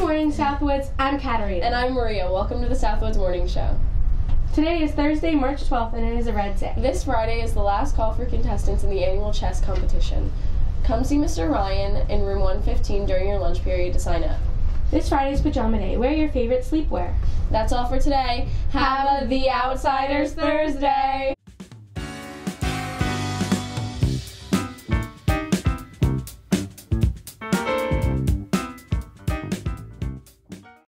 morning, Southwoods. I'm Katarina. And I'm Maria. Welcome to the Southwoods Morning Show. Today is Thursday, March 12th, and it is a red day. This Friday is the last call for contestants in the annual chess competition. Come see Mr. Ryan in room 115 during your lunch period to sign up. This Friday's pajama day. Wear your favorite sleepwear. That's all for today. Have a The Outsiders Thursday.